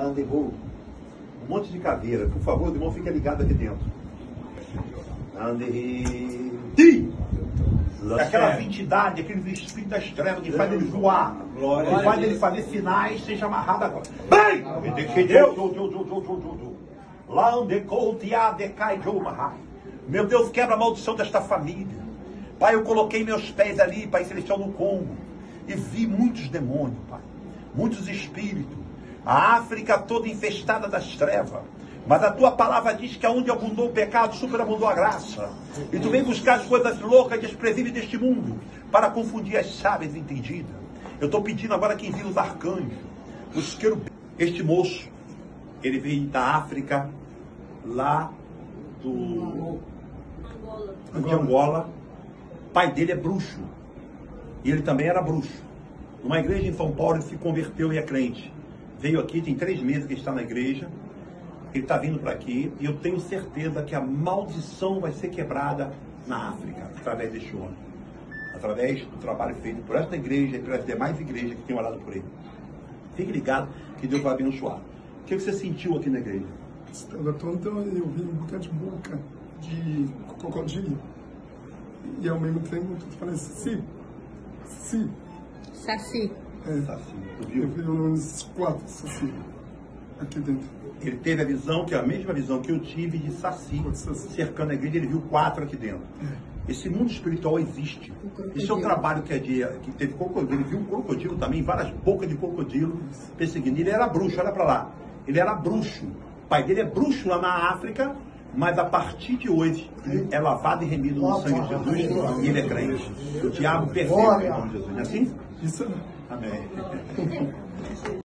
Andebu. Um monte de caveira. Por favor, o irmão fica ligado aqui dentro. Anderri. Ti! Aquela entidade, aquele espírito das trevas que faz ele voar, que faz ele fazer sinais, seja amarrado agora. Bem! Meu Deus, quebra a maldição desta família. Pai, eu coloquei meus pés ali, Pai Celestial, no Congo. E vi muitos demônios, Pai. Muitos espíritos. A África toda infestada das trevas. Mas a tua palavra diz que aonde abundou o pecado, superabundou a graça. E tu vem buscar as coisas loucas, desprezíveis deste mundo, para confundir as sábias entendidas. Eu estou pedindo agora que envie os arcanjos, os querubins. Este moço, ele veio da África, lá do. de Angola. O pai dele é bruxo. E ele também era bruxo. Numa igreja em São Paulo, ele se converteu e é crente. Veio aqui, tem três meses que está na igreja. Ele está vindo para aqui e eu tenho certeza que a maldição vai ser quebrada na África, através deste homem. Através do trabalho feito por esta igreja e pelas demais igrejas que têm orado por ele. Fique ligado que Deus vai abençoar. O que você sentiu aqui na igreja? Estava tonto, eu vi um bocado de boca de crocodilo. E ao mesmo tempo eu falei, sim, sim. Saci. É, Saci, tu eu viu? vi menos quatro saci aqui dentro. Ele teve a visão, que é a mesma visão que eu tive de Saci, Saci. cercando a igreja, ele viu quatro aqui dentro. Esse mundo espiritual existe. Esse é o trabalho que, é de, que teve crocodilo. Ele viu um crocodilo também, várias bocas de crocodilo perseguindo. Ele era bruxo, olha para lá. Ele era bruxo. O pai dele é bruxo lá na África, mas a partir de hoje é lavado e remido no sangue de Jesus e ele é crente. O diabo persegue em nome de Jesus, não é assim? Isso Amém.